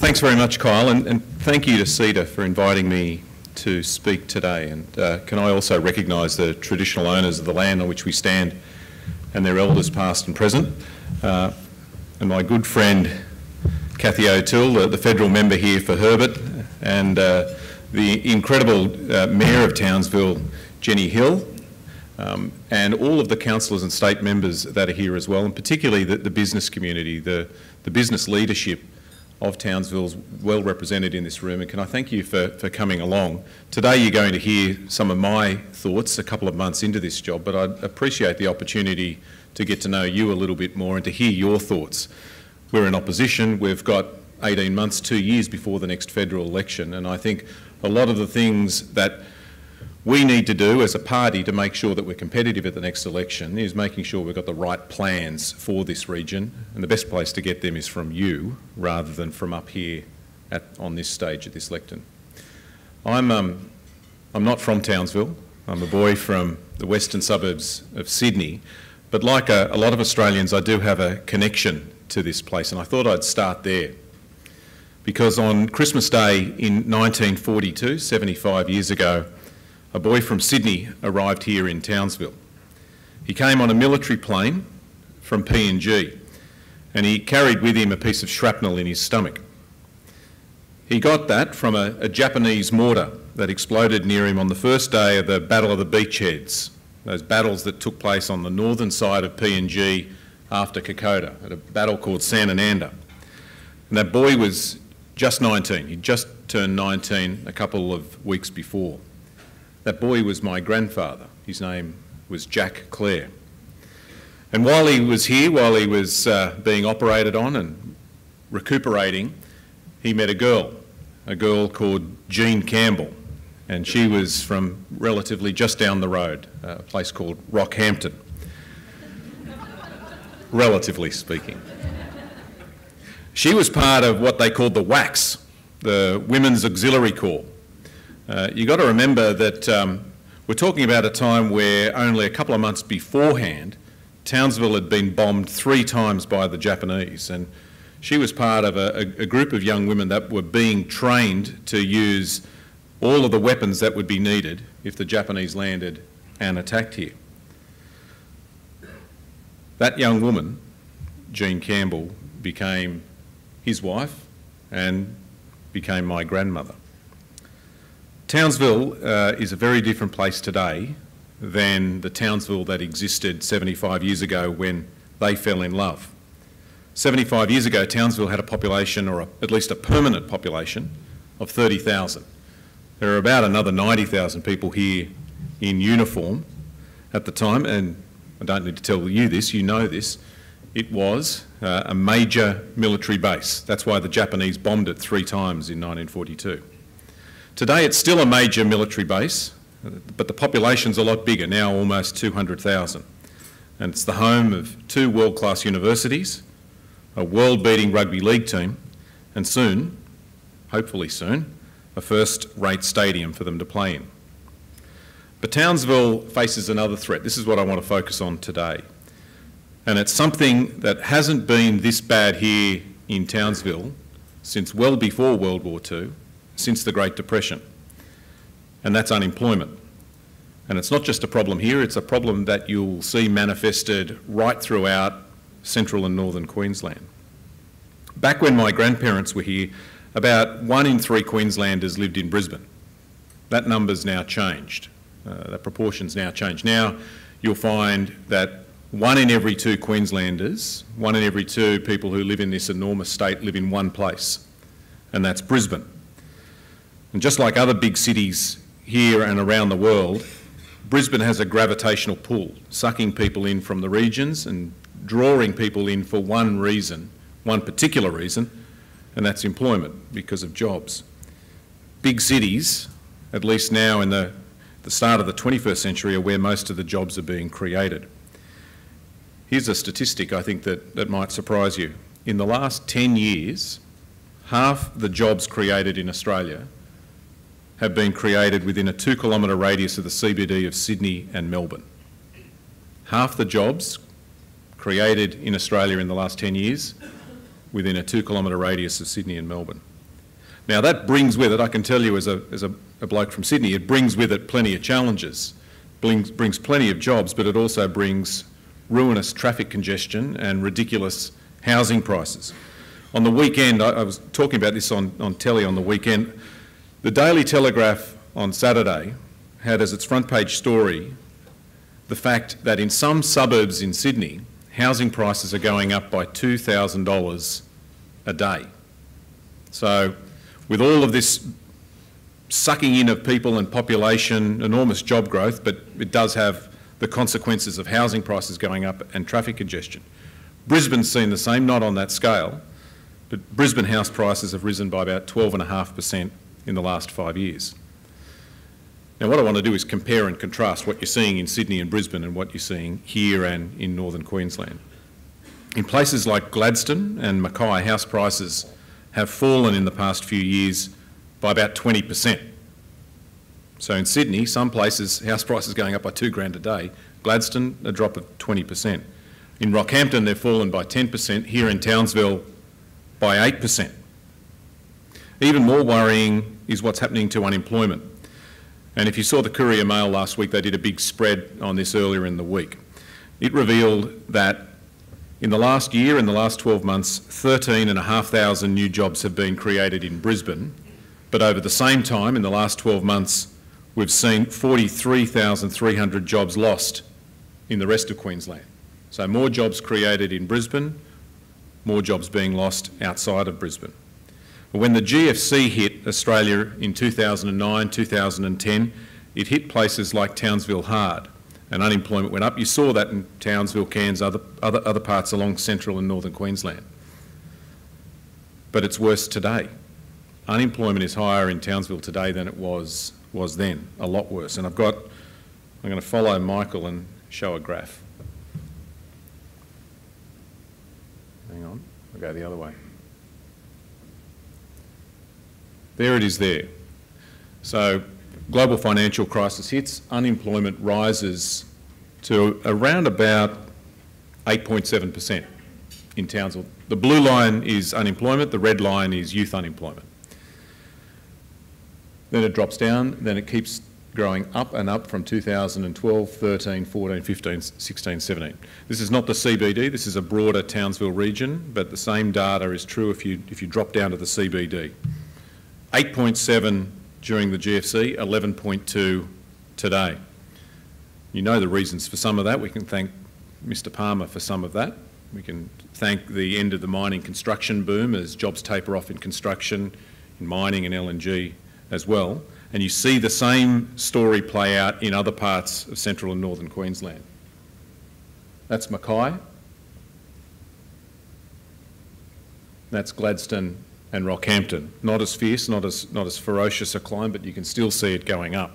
Thanks very much, Kyle, and, and thank you to CEDA for inviting me to speak today. And uh, can I also recognise the traditional owners of the land on which we stand and their elders past and present, uh, and my good friend Cathy O'Toole, the, the, federal member here for Herbert, and uh, the incredible uh, Mayor of Townsville, Jenny Hill, um, and all of the councillors and state members that are here as well, and particularly the, the business community, the, the business leadership of Townsville is well represented in this room and can I thank you for, for coming along. Today you're going to hear some of my thoughts a couple of months into this job but I appreciate the opportunity to get to know you a little bit more and to hear your thoughts. We're in opposition, we've got 18 months, two years before the next federal election and I think a lot of the things that we need to do as a party to make sure that we're competitive at the next election is making sure we've got the right plans for this region and the best place to get them is from you rather than from up here at, on this stage at this lectern. I'm, um, I'm not from Townsville. I'm a boy from the western suburbs of Sydney but like a, a lot of Australians I do have a connection to this place and I thought I'd start there because on Christmas Day in 1942, 75 years ago, a boy from Sydney arrived here in Townsville. He came on a military plane from PNG and he carried with him a piece of shrapnel in his stomach. He got that from a, a, Japanese mortar that exploded near him on the first day of the Battle of the Beachheads, those battles that took place on the northern side of PNG after Kokoda, at a battle called Sanananda. And that boy was just 19. He'd just turned 19 a couple of weeks before. That boy was my grandfather. His name was Jack Clare. And while he was here, while he was uh, being operated on and recuperating, he met a girl, a girl called Jean Campbell. And she was from relatively just down the road, a place called Rockhampton, relatively speaking. She was part of what they called the WACS, the Women's Auxiliary Corps. Uh, you've got to remember that um, we're talking about a time where only a couple of months beforehand, Townsville had been bombed three times by the Japanese. And she was part of a, a, group of young women that were being trained to use all of the weapons that would be needed if the Japanese landed and attacked here. That young woman, Jean Campbell, became his wife and became my grandmother. Townsville uh, is a very different place today than the Townsville that existed 75 years ago when they fell in love. 75 years ago, Townsville had a population, or a, at least a permanent population, of 30,000. There are about another 90,000 people here in uniform at the time, and I don't need to tell you this, you know this. It was uh, a major military base. That's why the Japanese bombed it three times in 1942. Today it's still a major military base, but the population's a lot bigger, now almost 200,000. And it's the home of two world-class universities, a world-beating rugby league team, and soon, hopefully soon, a first-rate stadium for them to play in. But Townsville faces another threat. This is what I want to focus on today. And it's something that hasn't been this bad here in Townsville since well before World War II, since the Great Depression, and that's unemployment. And it's not just a problem here, it's a problem that you'll see manifested right throughout central and northern Queensland. Back when my grandparents were here, about one in three Queenslanders lived in Brisbane. That number's now changed. Uh, that proportion's now changed. Now you'll find that one in every two Queenslanders, one in every two people who live in this enormous state live in one place, and that's Brisbane. And just like other big cities here and around the world, Brisbane has a gravitational pull, sucking people in from the regions and drawing people in for one reason, one particular reason, and that's employment because of jobs. Big cities, at least now in the, the start of the 21st century, are where most of the jobs are being created. Here's a statistic I think that, that might surprise you. In the last 10 years, half the jobs created in Australia have been created within a two kilometre radius of the CBD of Sydney and Melbourne. Half the jobs created in Australia in the last 10 years within a two kilometre radius of Sydney and Melbourne. Now that brings with it, I can tell you as a, as a, a bloke from Sydney, it brings with it plenty of challenges, brings, brings plenty of jobs, but it also brings ruinous traffic congestion and ridiculous housing prices. On the weekend, I, I was talking about this on, on telly on the weekend, the Daily Telegraph on Saturday had as its front page story the fact that in some suburbs in Sydney, housing prices are going up by $2,000 a day. So with all of this sucking in of people and population, enormous job growth, but it does have the consequences of housing prices going up and traffic congestion. Brisbane's seen the same, not on that scale, but Brisbane house prices have risen by about 12.5% in the last five years. Now what I want to do is compare and contrast what you're seeing in Sydney and Brisbane and what you're seeing here and in northern Queensland. In places like Gladstone and Mackay, house prices have fallen in the past few years by about 20%. So in Sydney, some places, house prices going up by two grand a day. Gladstone, a drop of 20%. In Rockhampton, they've fallen by 10%. Here in Townsville, by 8%. Even more worrying is what's happening to unemployment. And if you saw the Courier Mail last week, they did a big spread on this earlier in the week. It revealed that in the last year, in the last 12 months, 13,500 new jobs have been created in Brisbane. But over the same time, in the last 12 months, we've seen 43,300 jobs lost in the rest of Queensland. So more jobs created in Brisbane, more jobs being lost outside of Brisbane. When the GFC hit Australia in 2009, 2010, it hit places like Townsville hard and unemployment went up. You saw that in Townsville, Cairns, other, other, other parts along central and northern Queensland. But it's worse today. Unemployment is higher in Townsville today than it was, was then, a lot worse. And I've got, I'm going to follow Michael and show a graph. Hang on, I'll go the other way. There it is there. So global financial crisis hits, unemployment rises to around about 8.7% in Townsville. The blue line is unemployment, the red line is youth unemployment. Then it drops down, then it keeps growing up and up from 2012, 13, 14, 15, 16, 17. This is not the CBD, this is a broader Townsville region, but the same data is true if you, if you drop down to the CBD. 8.7 during the GFC, 11.2 today. You know the reasons for some of that. We can thank Mr Palmer for some of that. We can thank the end of the mining construction boom as jobs taper off in construction, in mining and LNG as well. And you see the same story play out in other parts of central and northern Queensland. That's Mackay. That's Gladstone and Rockhampton. Not as fierce, not as, not as ferocious a climb, but you can still see it going up.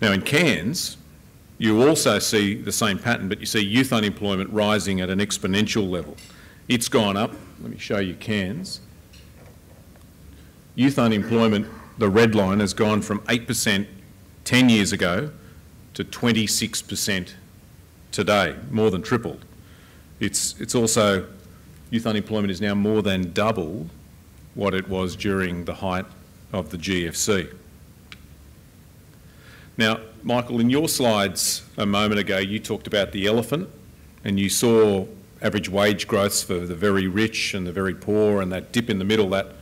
Now in Cairns, you also see the same pattern, but you see youth unemployment rising at an exponential level. It's gone up. Let me show you Cairns. Youth unemployment, the red line, has gone from 8% 10 years ago to 26% today, more than tripled. It's, it's also youth unemployment is now more than double what it was during the height of the GFC. Now, Michael, in your slides a moment ago, you talked about the elephant and you saw average wage growths for the very rich and the very poor and that dip in the middle, that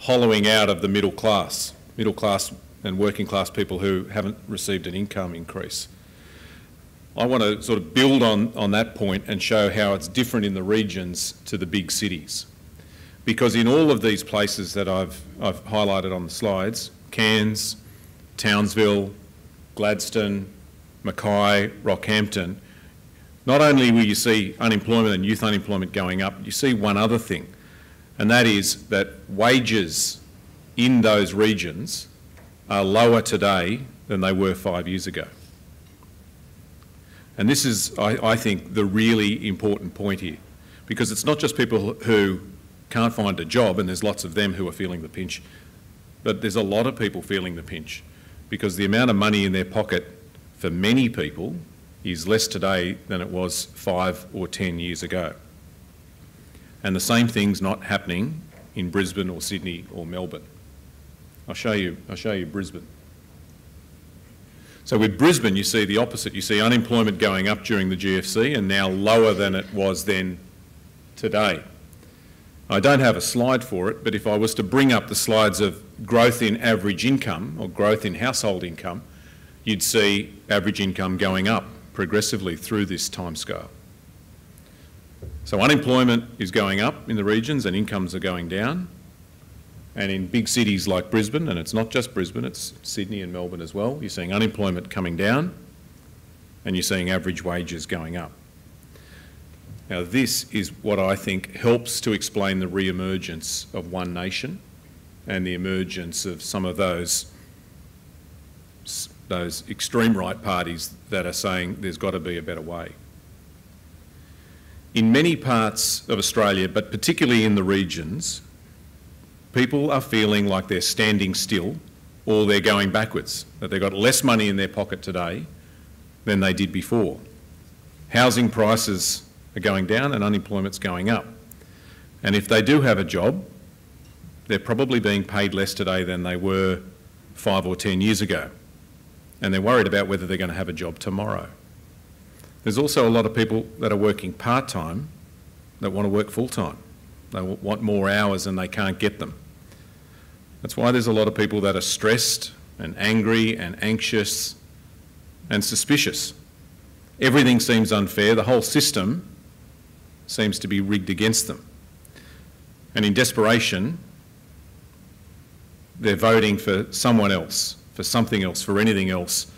hollowing out of the middle class, middle class and working class people who haven't received an income increase. I want to sort of build on, on that point and show how it's different in the regions to the big cities. Because in all of these places that I've, I've highlighted on the slides, Cairns, Townsville, Gladstone, Mackay, Rockhampton, not only will you see unemployment and youth unemployment going up, you see one other thing, and that is that wages in those regions are lower today than they were five years ago. And this is, I, I, think, the really important point here, because it's not just people who can't find a job, and there's lots of them who are feeling the pinch, but there's a lot of people feeling the pinch, because the amount of money in their pocket for many people is less today than it was five or ten years ago. And the same thing's not happening in Brisbane or Sydney or Melbourne. I'll show you, I'll show you Brisbane. So with Brisbane, you see the opposite. You see unemployment going up during the GFC and now lower than it was then today. I don't have a slide for it, but if I was to bring up the slides of growth in average income or growth in household income, you'd see average income going up progressively through this timescale. So unemployment is going up in the regions and incomes are going down. And in big cities like Brisbane, and it's not just Brisbane, it's Sydney and Melbourne as well, you're seeing unemployment coming down and you're seeing average wages going up. Now this is what I think helps to explain the re-emergence of One Nation and the emergence of some of those, those extreme right parties that are saying there's got to be a better way. In many parts of Australia, but particularly in the regions, people are feeling like they're standing still or they're going backwards, that they've got less money in their pocket today than they did before. Housing prices are going down and unemployment's going up. And if they do have a job, they're probably being paid less today than they were five or ten years ago. And they're worried about whether they're going to have a job tomorrow. There's also a lot of people that are working part-time that want to work full-time. They want more hours and they can't get them. That's why there's a lot of people that are stressed and angry and anxious and suspicious. Everything seems unfair. The whole system seems to be rigged against them. And in desperation, they're voting for someone else, for something else, for anything else,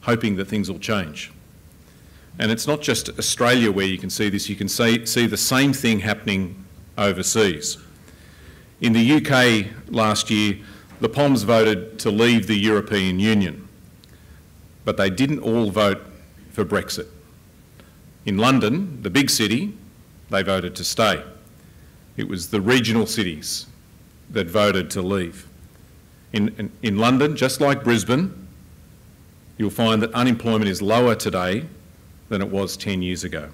hoping that things will change. And it's not just Australia where you can see this, you can see, see the same thing happening overseas. In the UK last year, the Poms voted to leave the European Union, but they didn't all vote for Brexit. In London, the big city, they voted to stay. It was the regional cities that voted to leave. In, in, in, London, just like Brisbane, you'll find that unemployment is lower today than it was 10 years ago.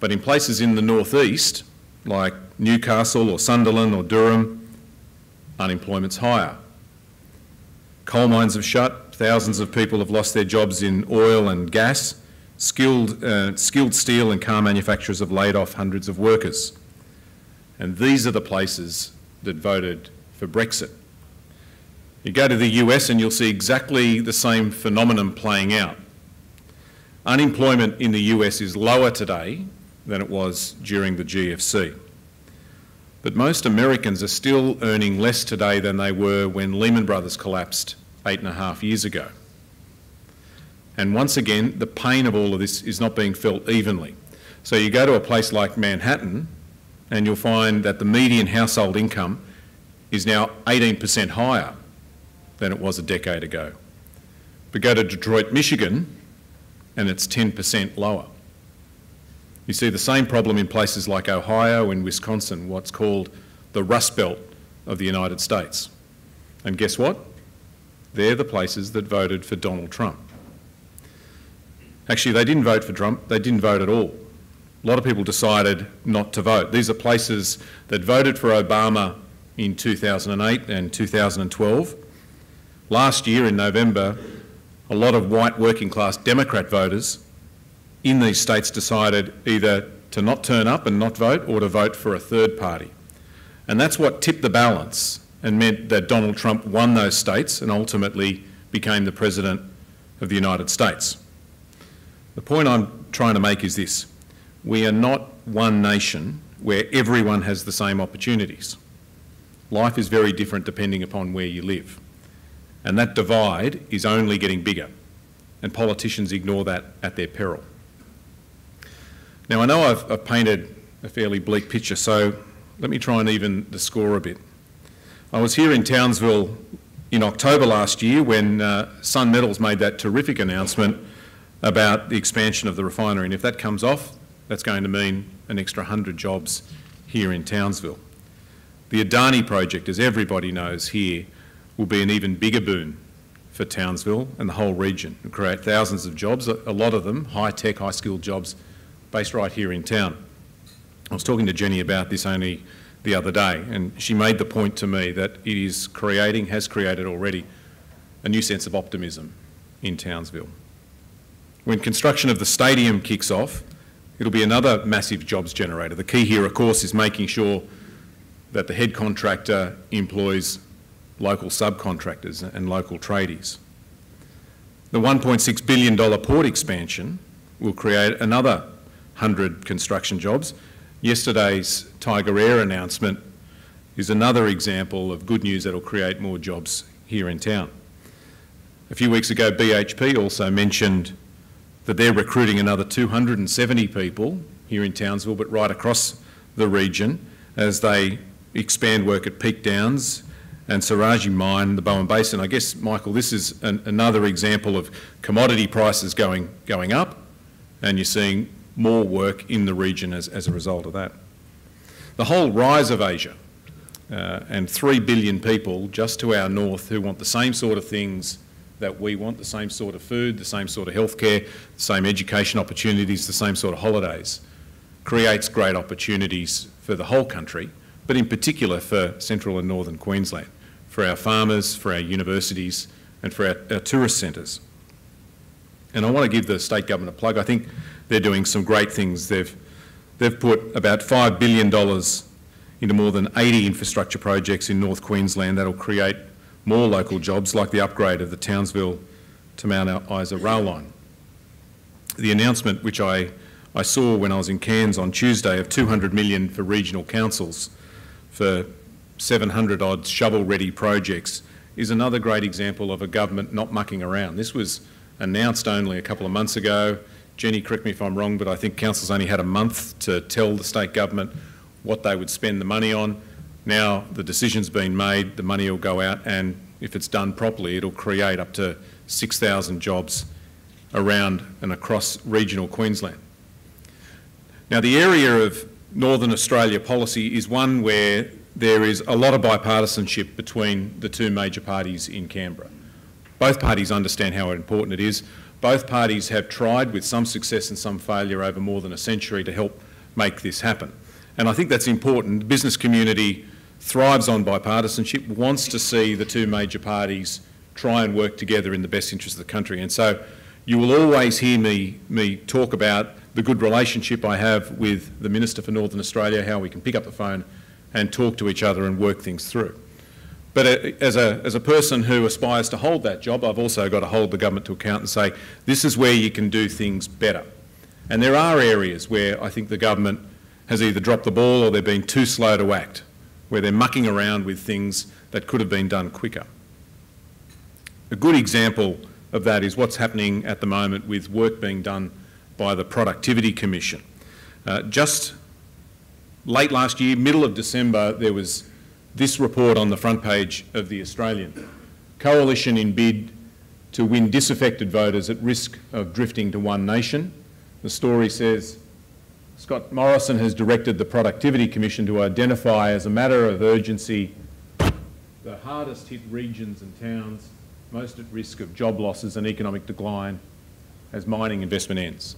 But in places in the northeast, like Newcastle or Sunderland or Durham, unemployment's higher. Coal mines have shut, thousands of people have lost their jobs in oil and gas, skilled, uh, skilled steel and car manufacturers have laid off hundreds of workers. And these are the places that voted for Brexit. You go to the US and you'll see exactly the same phenomenon playing out. Unemployment in the US is lower today than it was during the GFC. But most Americans are still earning less today than they were when Lehman Brothers collapsed eight and a half years ago. And once again, the pain of all of this is not being felt evenly. So you go to a place like Manhattan and you'll find that the median household income is now 18% higher than it was a decade ago. But go to Detroit, Michigan, and it's 10% lower. You see the same problem in places like Ohio and Wisconsin, what's called the Rust Belt of the United States. And guess what? They're the places that voted for Donald Trump. Actually, they didn't vote for Trump, they didn't vote at all. A lot of people decided not to vote. These are places that voted for Obama in 2008 and 2012. Last year in November, a lot of white working class Democrat voters in these states decided either to not turn up and not vote or to vote for a third party. And that's what tipped the balance and meant that Donald Trump won those states and ultimately became the President of the United States. The point I'm trying to make is this. We are not one nation where everyone has the same opportunities. Life is very different depending upon where you live. And that divide is only getting bigger, and politicians ignore that at their peril. Now, I know I've, I've painted a fairly bleak picture, so let me try and even the score a bit. I was here in Townsville in October last year when uh, Sun Metals made that terrific announcement about the expansion of the refinery, and if that comes off, that's going to mean an extra 100 jobs here in Townsville. The Adani project, as everybody knows here, will be an even bigger boon for Townsville and the whole region and create thousands of jobs, a lot of them high-tech, high-skilled jobs based right here in town. I was talking to Jenny about this only the other day and she made the point to me that it is creating, has created already, a new sense of optimism in Townsville. When construction of the stadium kicks off, it'll be another massive jobs generator. The key here, of course, is making sure that the head contractor employs local subcontractors and local tradies. The $1.6 billion port expansion will create another 100 construction jobs. Yesterday's Tiger Air announcement is another example of good news that will create more jobs here in town. A few weeks ago, BHP also mentioned that they're recruiting another 270 people here in Townsville, but right across the region as they expand work at Peak Downs and Saraji mine, the Bowen Basin. I guess, Michael, this is an, another example of commodity prices going, going up and you're seeing more work in the region as, as a result of that. The whole rise of Asia uh, and 3 billion people just to our north who want the same sort of things that we want, the same sort of food, the same sort of healthcare, the same education opportunities, the same sort of holidays, creates great opportunities for the whole country, but in particular for central and northern Queensland for our farmers, for our universities and for our, our tourist centres. And I want to give the state government a plug. I think they're doing some great things. They've, they've put about $5 billion into more than 80 infrastructure projects in North Queensland that'll create more local jobs like the upgrade of the Townsville to Mount Isa rail line. The announcement which I, I saw when I was in Cairns on Tuesday of 200 million for regional councils for 700 odd shovel ready projects is another great example of a government not mucking around. This was announced only a couple of months ago. Jenny, correct me if I'm wrong, but I think council's only had a month to tell the state government what they would spend the money on. Now the decision's been made, the money will go out and if it's done properly, it'll create up to 6,000 jobs around and across regional Queensland. Now the area of Northern Australia policy is one where there is a lot of bipartisanship between the two major parties in Canberra. Both parties understand how important it is. Both parties have tried with some success and some failure over more than a century to help make this happen. And I think that's important. The business community thrives on bipartisanship, wants to see the two major parties try and work together in the best interest of the country. And so you will always hear me, me talk about the good relationship I have with the Minister for Northern Australia, how we can pick up the phone and talk to each other and work things through. But uh, as a, as a person who aspires to hold that job, I've also got to hold the government to account and say, this is where you can do things better. And there are areas where I think the government has either dropped the ball or they've been too slow to act, where they're mucking around with things that could have been done quicker. A good example of that is what's happening at the moment with work being done by the Productivity Commission. Uh, just late last year, middle of December, there was this report on the front page of The Australian. Coalition in bid to win disaffected voters at risk of drifting to One Nation. The story says Scott Morrison has directed the Productivity Commission to identify as a matter of urgency the hardest hit regions and towns most at risk of job losses and economic decline as mining investment ends.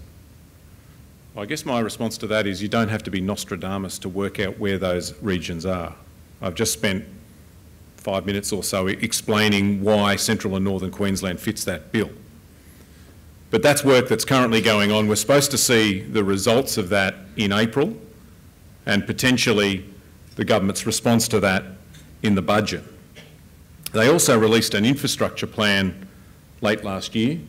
I guess my response to that is you don't have to be Nostradamus to work out where those regions are. I've just spent five minutes or so explaining why central and northern Queensland fits that bill. But that's work that's currently going on. We're supposed to see the results of that in April and potentially the government's response to that in the budget. They also released an infrastructure plan late last year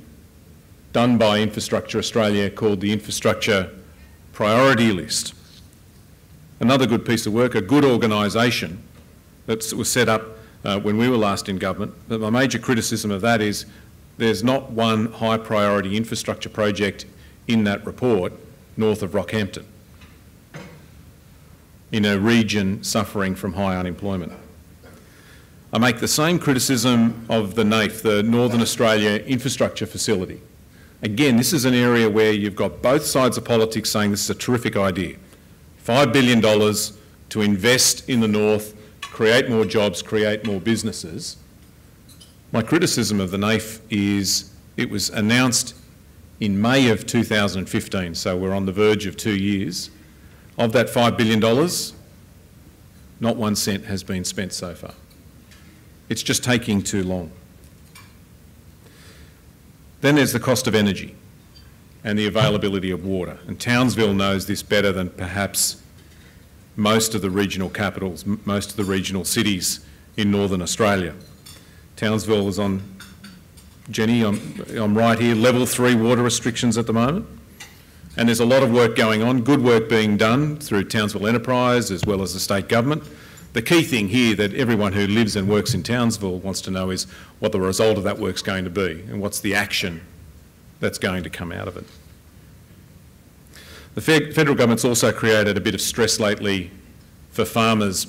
done by Infrastructure Australia called the Infrastructure Priority List. Another good piece of work, a good organisation that was set up uh, when we were last in government. But my major criticism of that is there's not one high priority infrastructure project in that report north of Rockhampton in a region suffering from high unemployment. I make the same criticism of the NAIF, the Northern Australia Infrastructure Facility. Again, this is an area where you've got both sides of politics saying this is a terrific idea. $5 billion to invest in the north, create more jobs, create more businesses. My criticism of the NAIF is it was announced in May of 2015, so we're on the verge of two years. Of that $5 billion, not one cent has been spent so far. It's just taking too long. Then there's the cost of energy and the availability of water. And Townsville knows this better than perhaps most of the regional capitals, most of the regional cities in northern Australia. Townsville is on, Jenny, I'm, I'm right here, level three water restrictions at the moment. And there's a lot of work going on, good work being done through Townsville Enterprise as well as the state government. The key thing here that everyone who lives and works in Townsville wants to know is what the result of that work's going to be and what's the action that's going to come out of it. The federal government's also created a bit of stress lately for farmers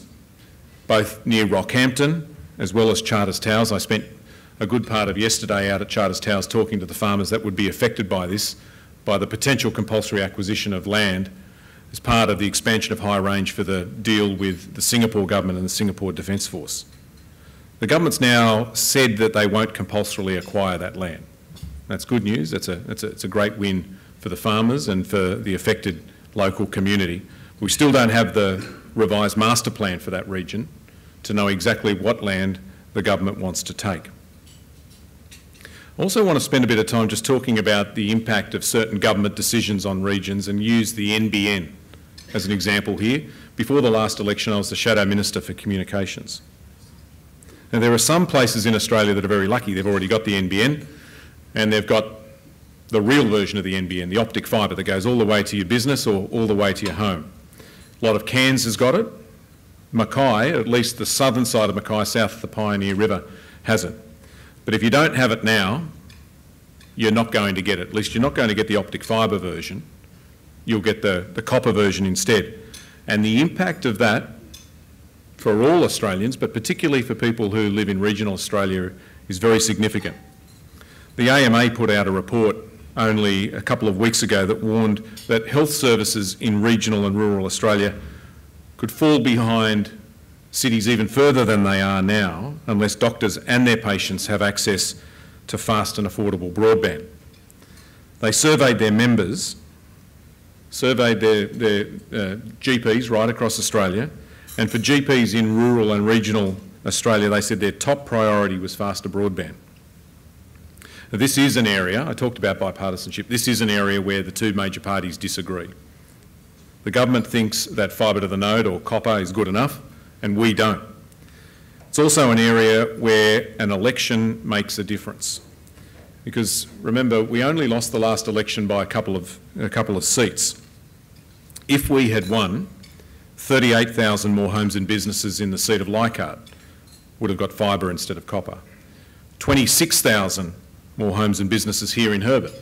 both near Rockhampton as well as Charters Towers. I spent a good part of yesterday out at Charters Towers talking to the farmers that would be affected by this, by the potential compulsory acquisition of land as part of the expansion of high range for the deal with the Singapore government and the Singapore Defence Force. The government's now said that they won't compulsorily acquire that land. That's good news. That's a, that's a, it's a great win for the farmers and for the affected local community. We still don't have the revised master plan for that region to know exactly what land the government wants to take. I also want to spend a bit of time just talking about the impact of certain government decisions on regions and use the NBN as an example here. Before the last election, I was the Shadow Minister for Communications. Now, there are some places in Australia that are very lucky. They've already got the NBN and they've got the real version of the NBN, the optic fibre that goes all the way to your business or all the way to your home. A lot of Cairns has got it. Mackay, at least the southern side of Mackay, south of the Pioneer River, has it. But if you don't have it now, you're not going to get it. At least you're not going to get the optic fibre version you'll get the, the copper version instead. And the impact of that for all Australians, but particularly for people who live in regional Australia, is very significant. The AMA put out a report only a couple of weeks ago that warned that health services in regional and rural Australia could fall behind cities even further than they are now unless doctors and their patients have access to fast and affordable broadband. They surveyed their members surveyed their, their uh, GPs right across Australia, and for GPs in rural and regional Australia, they said their top priority was faster broadband. This is an area, I talked about bipartisanship, this is an area where the two major parties disagree. The government thinks that fibre to the node or copper is good enough, and we don't. It's also an area where an election makes a difference. Because remember, we only lost the last election by a couple of, a couple of seats. If we had won, 38,000 more homes and businesses in the seat of Leichhardt would have got fibre instead of copper. 26,000 more homes and businesses here in Herbert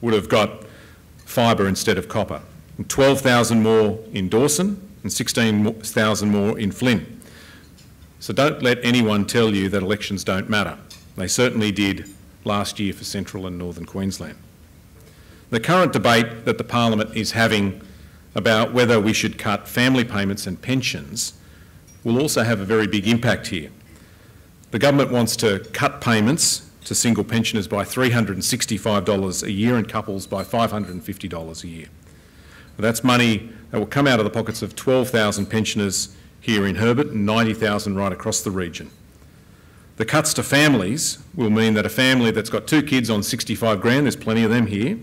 would have got fibre instead of copper. 12,000 more in Dawson and 16,000 more in Flynn. So don't let anyone tell you that elections don't matter. They certainly did last year for Central and Northern Queensland. The current debate that the Parliament is having about whether we should cut family payments and pensions will also have a very big impact here. The government wants to cut payments to single pensioners by $365 a year and couples by $550 a year. That's money that will come out of the pockets of 12,000 pensioners here in Herbert and 90,000 right across the region. The cuts to families will mean that a family that's got two kids on 65 grand, there's plenty of them here,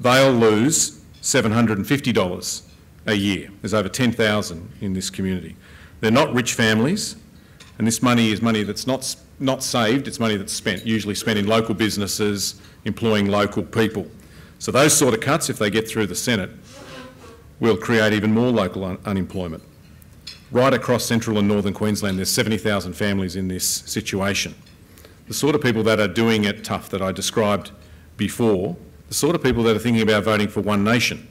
they'll lose $750 a year. There's over 10,000 in this community. They're not rich families, and this money is money that's not, not saved, it's money that's spent, usually spent in local businesses, employing local people. So those sort of cuts, if they get through the Senate, will create even more local un unemployment. Right across central and northern Queensland, there's 70,000 families in this situation. The sort of people that are doing it tough that I described before the sort of people that are thinking about voting for One Nation.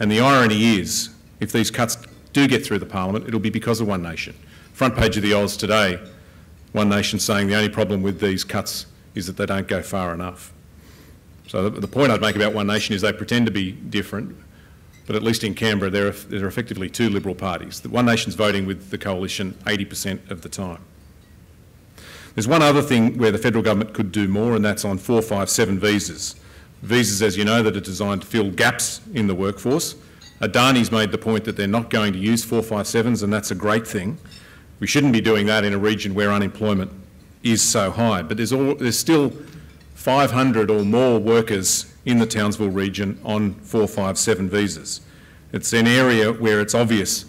And the irony is, if these cuts do get through the parliament, it'll be because of One Nation. Front page of the Oz today, One Nation saying the only problem with these cuts is that they don't go far enough. So the, the point I'd make about One Nation is they pretend to be different, but at least in Canberra there are, there are effectively two Liberal parties. The One Nation's voting with the coalition 80% of the time. There's one other thing where the federal government could do more, and that's on 457 visas. Visas, as you know, that are designed to fill gaps in the workforce. Adani's made the point that they're not going to use 457s, and that's a great thing. We shouldn't be doing that in a region where unemployment is so high. But there's, all, there's still 500 or more workers in the Townsville region on 457 visas. It's an area where it's obvious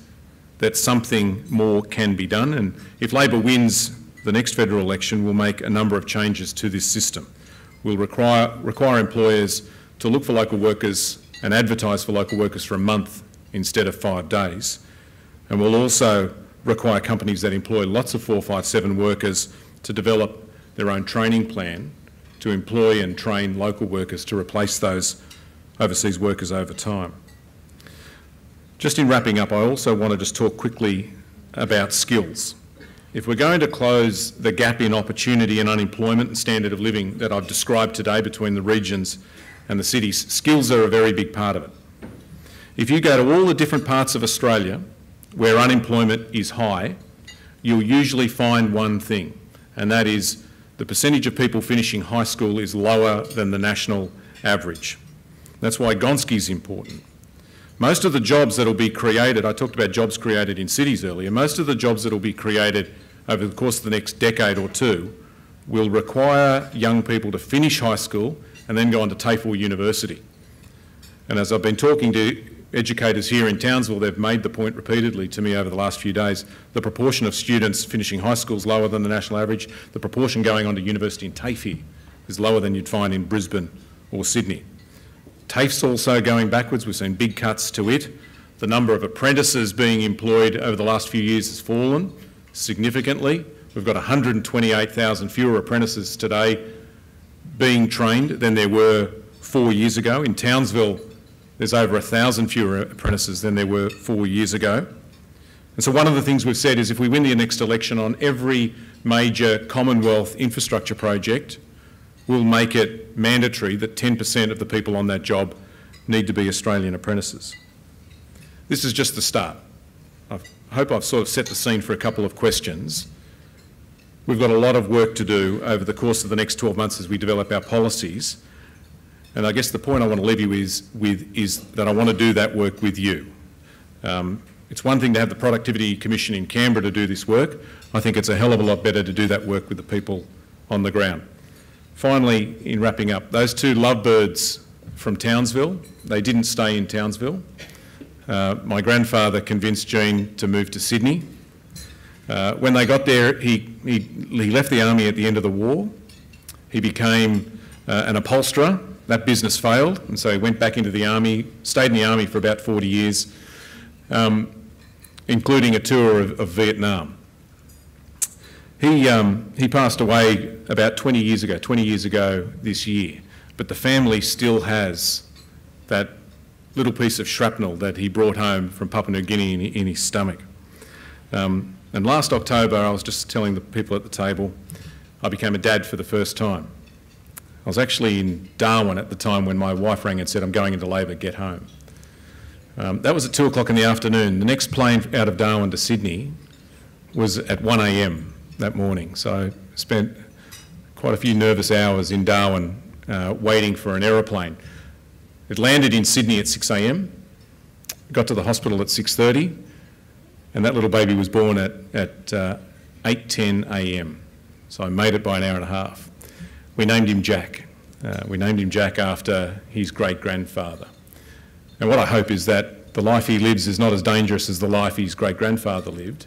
that something more can be done, and if Labor wins the next federal election, we'll make a number of changes to this system. We'll require, require employers to look for local workers and advertise for local workers for a month instead of five days. And we'll also require companies that employ lots of 457 workers to develop their own training plan to employ and train local workers to replace those overseas workers over time. Just in wrapping up, I also want to just talk quickly about skills. If we're going to close the gap in opportunity and unemployment and standard of living that I've described today between the regions and the cities, skills are a very big part of it. If you go to all the different parts of Australia where unemployment is high, you'll usually find one thing, and that is the percentage of people finishing high school is lower than the national average. That's why Gonski is important. Most of the jobs that will be created, I talked about jobs created in cities earlier, most of the jobs that will be created over the course of the next decade or two will require young people to finish high school and then go on to TAFE University. And as I've been talking to educators here in Townsville, they've made the point repeatedly to me over the last few days, the proportion of students finishing high school is lower than the national average. The proportion going on to university in TAFE is lower than you'd find in Brisbane or Sydney. TAFE's also going backwards. We've seen big cuts to it. The number of apprentices being employed over the last few years has fallen significantly. We've got 128,000 fewer apprentices today being trained than there were four years ago. In Townsville, there's over a thousand fewer apprentices than there were four years ago. And so one of the things we've said is if we win the next election on every major Commonwealth infrastructure project, we'll make it mandatory that 10% of the people on that job need to be Australian apprentices. This is just the start. I hope I've sort of set the scene for a couple of questions. We've got a lot of work to do over the course of the next 12 months as we develop our policies and I guess the point I want to leave you is, with, is that I want to do that work with you. Um, it's one thing to have the Productivity Commission in Canberra to do this work. I think it's a hell of a lot better to do that work with the people on the ground. Finally, in wrapping up, those two lovebirds from Townsville, they didn't stay in Townsville. Uh, my grandfather convinced Jean to move to Sydney. Uh, when they got there, he, he, he, left the army at the end of the war. He became uh, an upholsterer that business failed, and so he went back into the army, stayed in the army for about 40 years, um, including a tour of, of Vietnam. He, um, he passed away about 20 years ago, 20 years ago this year, but the family still has that little piece of shrapnel that he brought home from Papua New Guinea in, in his stomach. Um, and last October, I was just telling the people at the table, I became a dad for the first time. I was actually in Darwin at the time when my wife rang and said, I'm going into labour, get home. Um, that was at 2 o'clock in the afternoon. The next plane out of Darwin to Sydney was at 1am that morning. So I spent quite a few nervous hours in Darwin uh, waiting for an aeroplane. It landed in Sydney at 6am, got to the hospital at 6.30, and that little baby was born at, at uh, 8.10am. So I made it by an hour and a half we named him Jack. Uh, we named him Jack after his great grandfather. And what I hope is that the life he lives is not as dangerous as the life his great grandfather lived,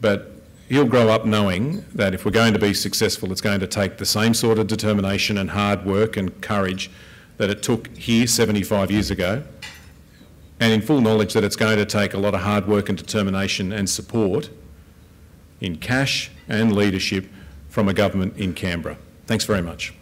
but he'll grow up knowing that if we're going to be successful, it's going to take the same sort of determination and hard work and courage that it took here 75 years ago, and in full knowledge that it's going to take a lot of hard work and determination and support in cash and leadership from a government in Canberra. Thanks very much.